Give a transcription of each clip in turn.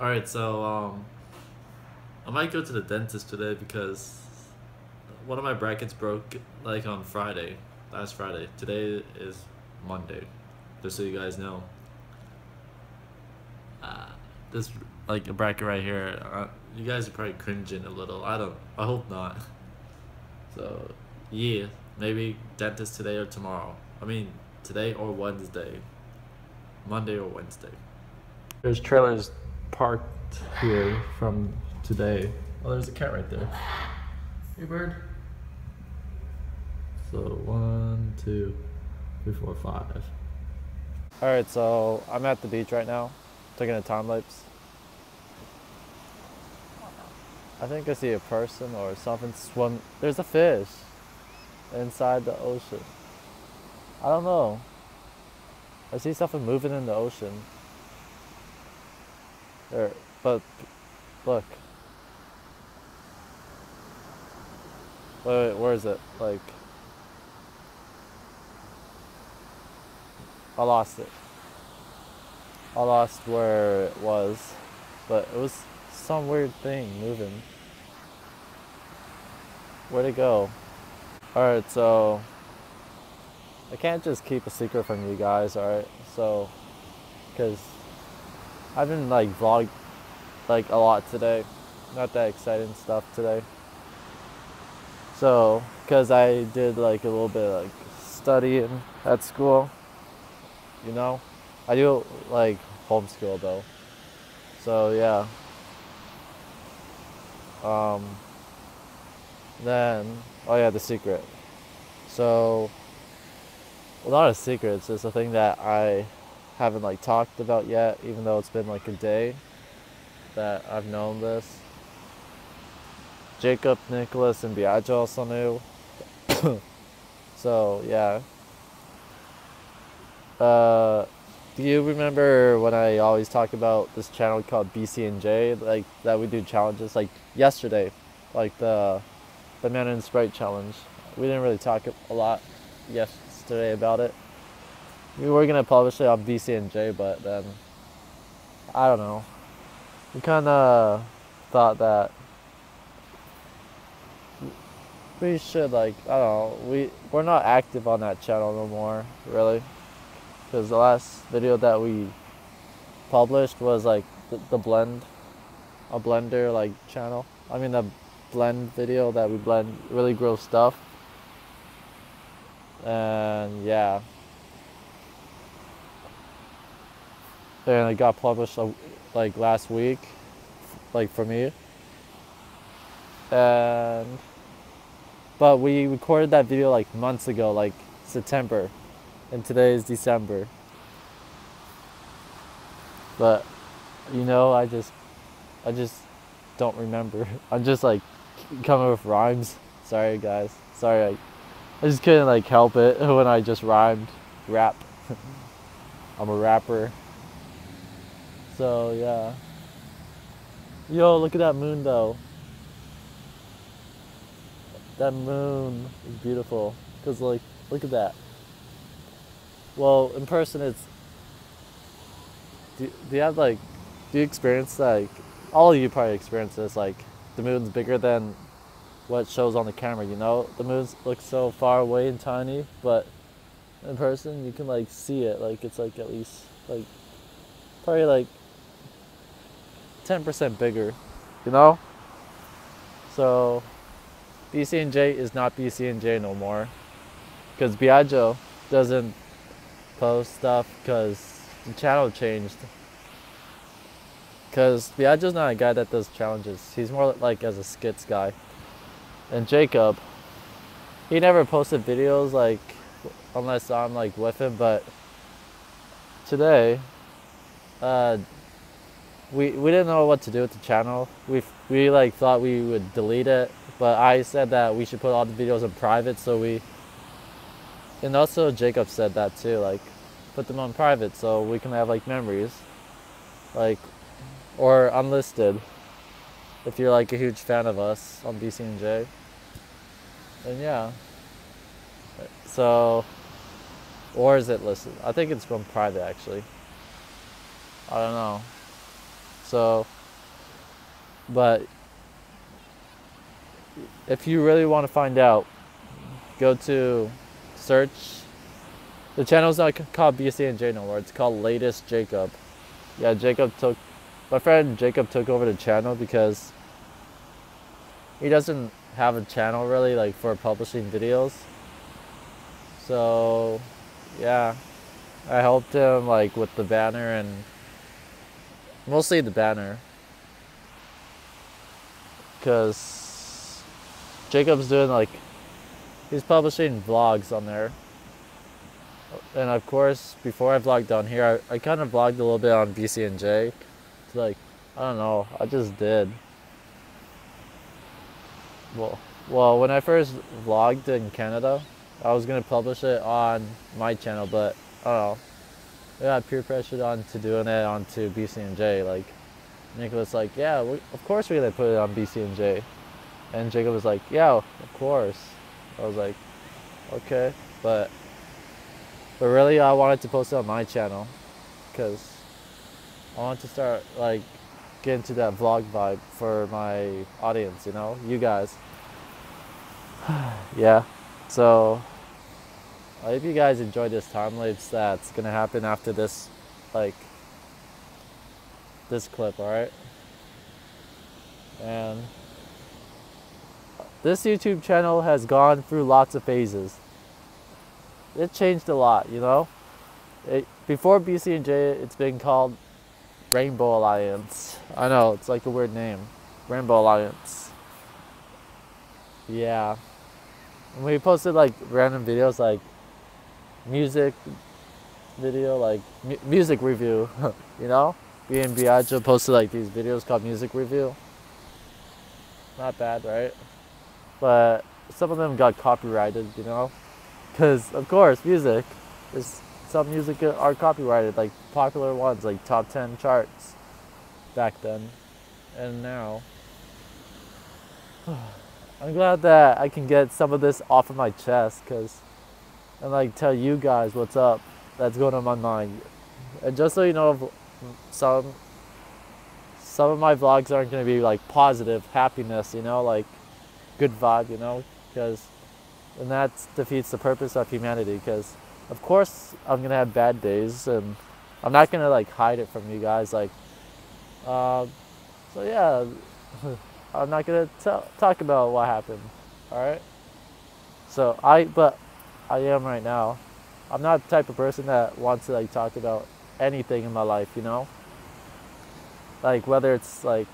All right, so um, I might go to the dentist today because one of my brackets broke like on Friday, last Friday. Today is Monday, just so you guys know. Uh, this like a bracket right here. Uh, you guys are probably cringing a little. I don't. I hope not. So, yeah, maybe dentist today or tomorrow. I mean, today or Wednesday. Monday or Wednesday. There's trailers parked here from today. Oh, there's a cat right there. Hey, bird. So one, two, three, four, five. All right, so I'm at the beach right now, taking a time lapse. I think I see a person or something swim. There's a fish inside the ocean. I don't know. I see something moving in the ocean. There, but look. Wait, wait, where is it? Like, I lost it. I lost where it was, but it was some weird thing moving. Where'd it go? Alright, so I can't just keep a secret from you guys, alright? So, because I've been like vlog like a lot today. Not that exciting stuff today. So, because I did like a little bit like studying at school, you know, I do like homeschool though. So yeah. Um, then, oh yeah, the secret. So, well, not a secret. It's just a thing that I haven't like talked about yet, even though it's been like a day that I've known this. Jacob, Nicholas, and Biagio also knew. so yeah. Uh, do you remember when I always talk about this channel called BCNJ, like that we do challenges like yesterday, like the the Man in Sprite challenge. We didn't really talk a lot yesterday about it. We were gonna publish it on BCNJ, but then I don't know. We kind of thought that we should like I don't know. We we're not active on that channel no more, really, because the last video that we published was like the, the blend, a blender like channel. I mean the blend video that we blend really gross stuff. And yeah. And it got published uh, like last week, like for me. And but we recorded that video like months ago, like September, and today is December. But you know, I just I just don't remember. I'm just like coming with rhymes. Sorry guys. Sorry I, I just couldn't like help it when I just rhymed rap. I'm a rapper. So yeah. Yo, look at that moon though. That moon is beautiful. Cause like, look at that. Well, in person it's. Do, do you have like, do you experience like, all of you probably experience this like, the moon's bigger than what shows on the camera, you know? The moon looks so far away and tiny, but in person you can like see it. Like it's like at least like probably like 10% bigger, you know? So BCNJ is not BCNJ no more. Because Biagio doesn't post stuff because the channel changed. Because Biagio's not a guy that does challenges. He's more like as a skits guy. And Jacob, he never posted videos like unless I'm like with him. But today, uh, we we didn't know what to do with the channel. We we like thought we would delete it, but I said that we should put all the videos in private. So we, and also Jacob said that too. Like, put them on private so we can have like memories, like or unlisted if you're like a huge fan of us on BCNJ. And yeah. So, or is it listed? I think it's from private actually. I don't know. So, but if you really want to find out, go to search. The channel's not called BC and J no more. It's called Latest Jacob. Yeah, Jacob took my friend Jacob took over the channel because he doesn't have a channel really like for publishing videos. So, yeah, I helped him like with the banner and mostly the banner because Jacob's doing like he's publishing vlogs on there. And of course, before I vlogged down here, I, I kind of vlogged a little bit on BC and J. Like, I don't know, I just did. Well, well, when I first vlogged in Canada, I was gonna publish it on my channel, but I don't know. I got peer pressured onto doing it onto J. Like, Nicholas like, yeah, we, of course we're gonna put it on BC and J. And Jacob was like, yeah, of course. I was like, okay, but but really I wanted to post it on my channel because I want to start like get into that vlog vibe for my audience, you know, you guys. yeah. So I hope you guys enjoyed this time lapse that's gonna happen after this like this clip, alright? And this YouTube channel has gone through lots of phases. It changed a lot, you know? It, before BC and J, it's been called Rainbow Alliance. I know, it's like a weird name. Rainbow Alliance. Yeah. And we posted like random videos like music video, like mu- music review, you know? Me and Biagio posted like these videos called music review. Not bad, right? But some of them got copyrighted, you know? Because, of course, music is some music are copyrighted, like popular ones, like top 10 charts back then and now. I'm glad that I can get some of this off of my chest because and like tell you guys what's up that's going on my mind. And just so you know, some some of my vlogs aren't going to be like positive happiness, you know, like good vibe, you know, because and that defeats the purpose of humanity because of course I'm gonna have bad days and I'm not gonna like hide it from you guys. Like, uh, so yeah, I'm not gonna talk about what happened. All right. So I, but I am right now. I'm not the type of person that wants to like talk about anything in my life. You know. Like whether it's like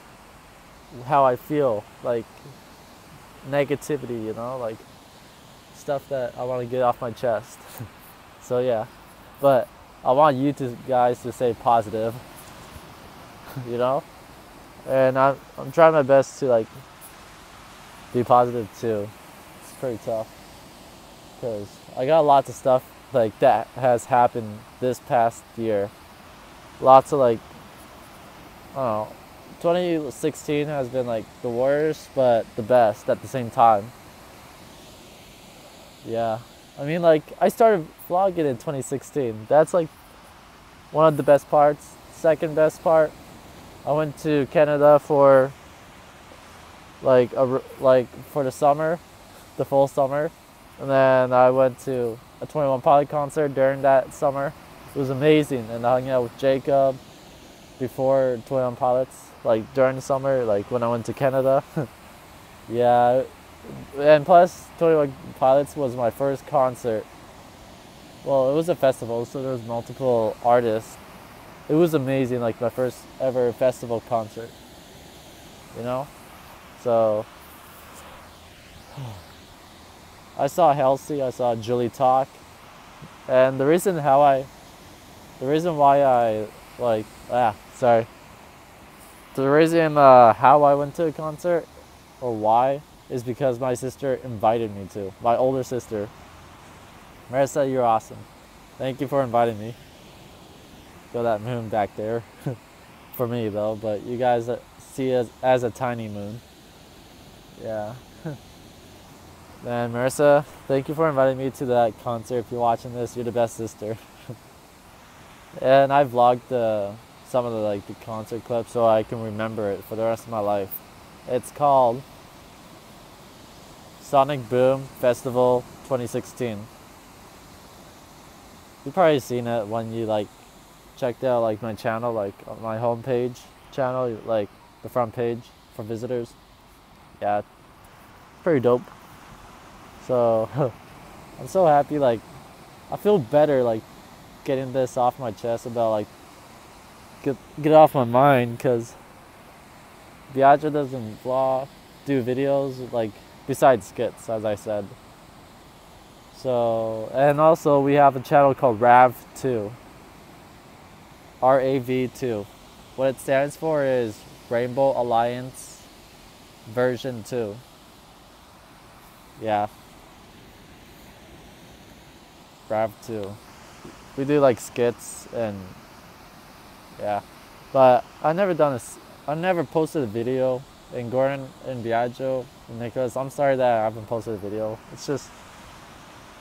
how I feel, like negativity. You know, like stuff that I want to get off my chest. So yeah, but I want you to guys to stay positive, you know, and I'm I'm trying my best to like be positive too. It's pretty tough because I got lots of stuff like that has happened this past year. Lots of like, I don't know, 2016 has been like the worst but the best at the same time. Yeah. I mean, like, I started vlogging in 2016. That's like one of the best parts. Second best part, I went to Canada for like a like for the summer, the full summer, and then I went to a 21 Pilot concert during that summer. It was amazing, and I hung out with Jacob before 21 Pilots, like during the summer, like when I went to Canada. yeah, and plus 21 Pilots was my first concert. Well, it was a festival, so there was multiple artists. It was amazing, like my first ever festival concert. You know? So I saw Halsey, I saw July Talk. And the reason how I the reason why I like ah sorry. The reason uh, how I went to a concert or why is because my sister invited me to. My older sister. Marissa, you're awesome. Thank you for inviting me. Go that moon back there. for me though, but you guys see it as, as a tiny moon. Yeah. And Marissa, thank you for inviting me to that concert. If you're watching this, you're the best sister. and I vlogged the some of the like the concert clips so I can remember it for the rest of my life. It's called Sonic Boom Festival 2016. You've probably seen it when you like checked out like my channel, like my homepage channel, like the front page for visitors. Yeah, pretty dope. So I'm so happy. Like I feel better like getting this off my chest about like get get off my mind because Biagio doesn't vlog, do videos like besides skits, as I said. So and also we have a channel called Rav2. R A V 2. What it stands for is Rainbow Alliance version 2. Yeah. Rav 2. We do like skits and yeah. But I never done this. I never posted a video. And Gordon and Biagio and Nicholas, I'm sorry that I haven't posted a video. It's just,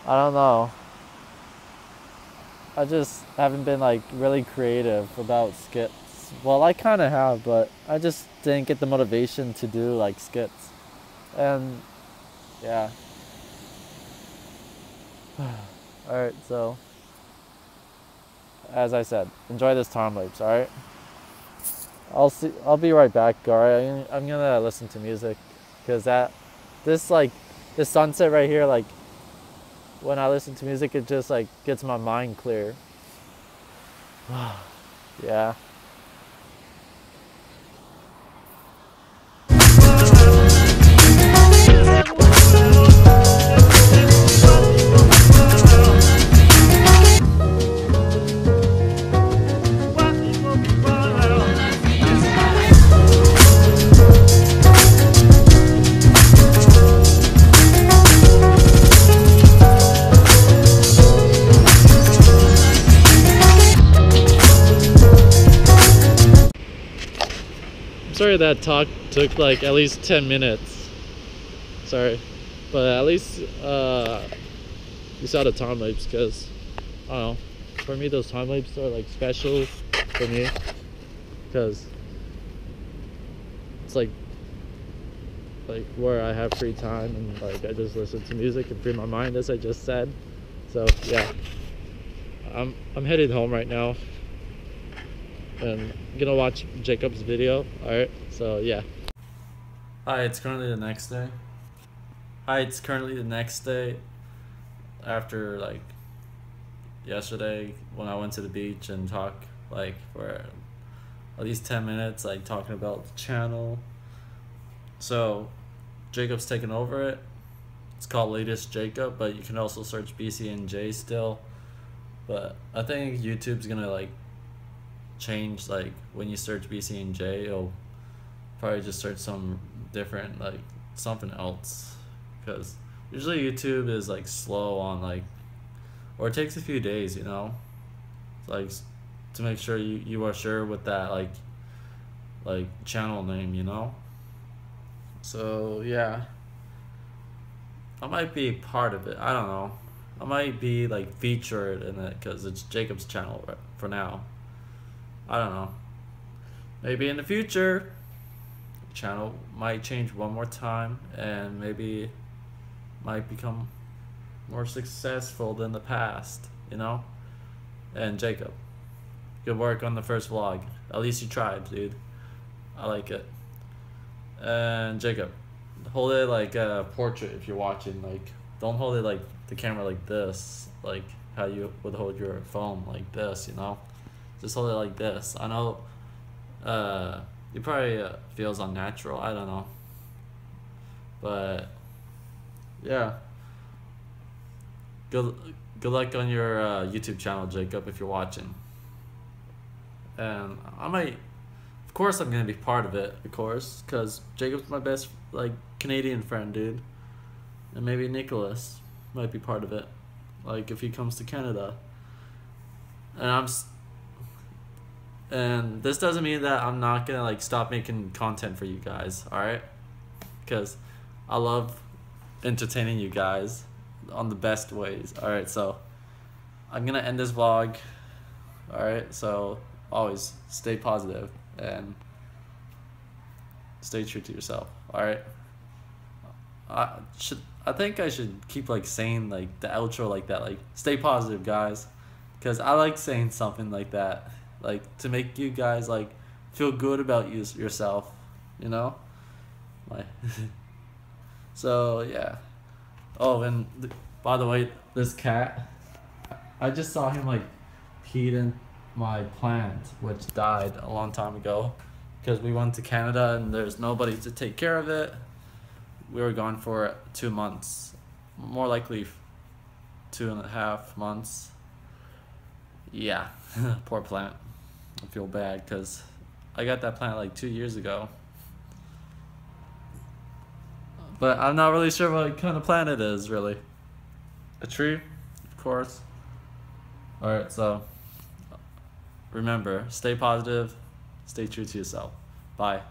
I don't know. I just haven't been like really creative about skits. Well, I kind of have, but I just didn't get the motivation to do like skits. And yeah. alright, so as I said, enjoy this time lapse, alright? I'll see I'll be right back, alright? I'm gonna listen to music because that this like this sunset right here like when I listen to music it just like gets my mind clear. yeah. That talk took like at least 10 minutes. Sorry. But at least uh, you saw the time lapse because, I don't know, for me those time lapses are like special for me because it's like like where I have free time and like I just listen to music and free my mind as I just said. So yeah. I'm I'm headed home right now and I'm gonna watch Jacob's video. Alright, so yeah. Hi, it's currently the next day. Hi, it's currently the next day after like yesterday when I went to the beach and talked like for at least 10 minutes like talking about the channel. So Jacob's taken over it. It's called Latest Jacob, but you can also search BC and J still. But I think YouTube's gonna like change like when you search BC and J, it'll probably just search some different like something else because usually YouTube is like slow on like or it takes a few days, you know, like to make sure you you are sure with that like like channel name, you know. So yeah, I might be part of it. I don't know. I might be like featured in it because it's Jacob's channel for now. I don't know. Maybe in the future, the channel might change one more time and maybe might become more successful than the past, you know? And Jacob, good work on the first vlog. At least you tried, dude. I like it. And Jacob, hold it like a portrait if you're watching. Like, don't hold it like the camera like this, like how you would hold your phone like this, you know? Just hold it like this. I know uh, it probably uh, feels unnatural. I don't know. But yeah. Good good luck on your uh, YouTube channel, Jacob, if you're watching. And I might, of course, I'm gonna be part of it, of course, because Jacob's my best like Canadian friend, dude. And maybe Nicholas might be part of it, like if he comes to Canada. And I'm and this doesn't mean that I'm not gonna like stop making content for you guys, alright? Because I love entertaining you guys on the best ways. Alright, so I'm gonna end this vlog. Alright, so always stay positive and stay true to yourself. All right. I should. I think I should keep like saying like the outro like that. Like stay positive, guys, because I like saying something like that, like to make you guys like feel good about you yourself. You know. like. so yeah. Oh, and th- by the way, this cat. I just saw him like peed in my plant, which died a long time ago, because we went to Canada and there's nobody to take care of it. We were gone for two months, more likely two and a half months. Yeah, poor plant. I feel bad because I got that plant like two years ago. But I'm not really sure what kind of plant it is, really. A tree, of course. Alright, so remember stay positive, stay true to yourself. Bye.